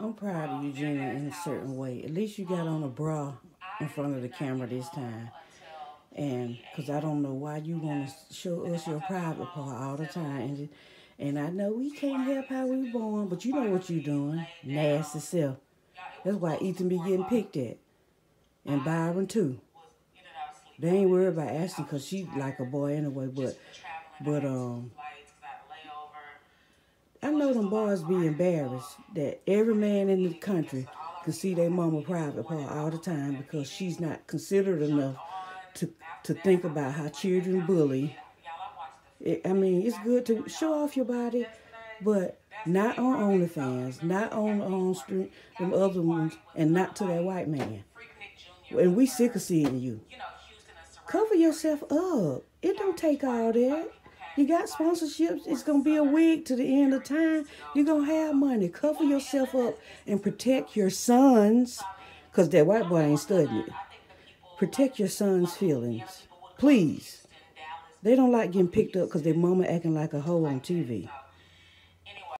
I'm proud of Eugenia in a certain way. At least you got on a bra in front of the camera this time. And because I don't know why you want to show us your private part all the time. And, and I know we can't help how we born, but you know what you're doing. Nasty self. That's why Ethan be getting picked at. And Byron too. They ain't worried about Ashton because she like a boy anyway, but but um I know them boys be embarrassed that every man in the country can see their mama private part all the time because she's not considerate enough to to think about how children bully. It, I mean, it's good to show off your body, but not on OnlyFans, not on on street, them other ones, and not to that white man. And we sick of seeing you. Cover yourself up. It don't take all that. You got sponsorships. It's gonna be a wig to the end of time. You're gonna have money. Cover yourself up and protect your sons, cause that white boy ain't studying it. Protect your son's feelings, please. They don't like getting picked up because their mama acting like a hoe on TV.